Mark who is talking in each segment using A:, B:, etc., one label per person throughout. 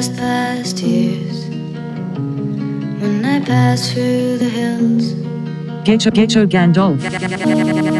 A: past, past years. When I pass through the hills,
B: Gecho Gecho Gandalf.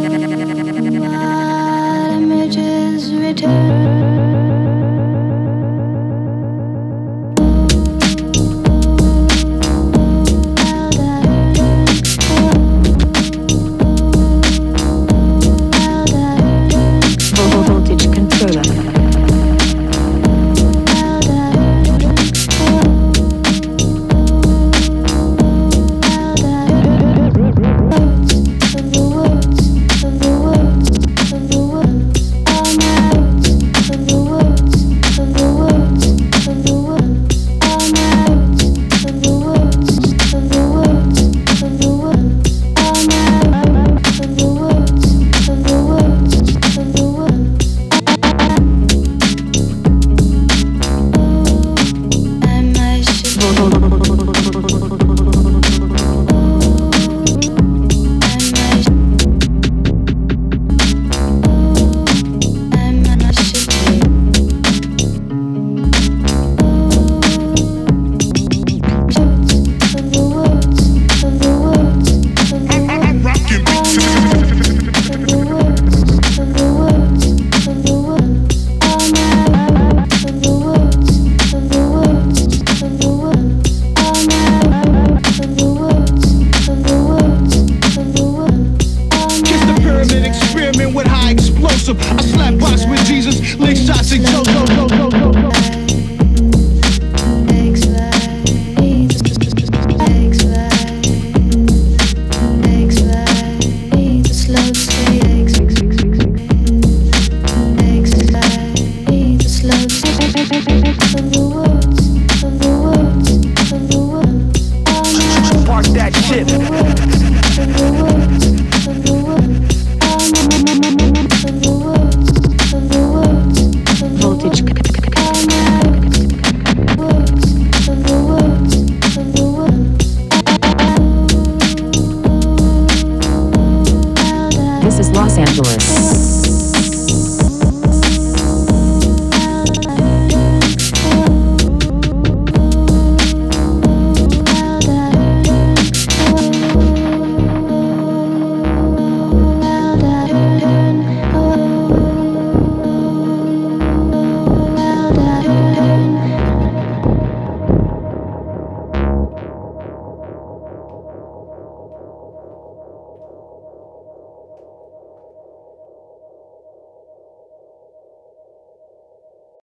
C: Explosive. I slap box with Jesus, lick shots and go, go, go, go,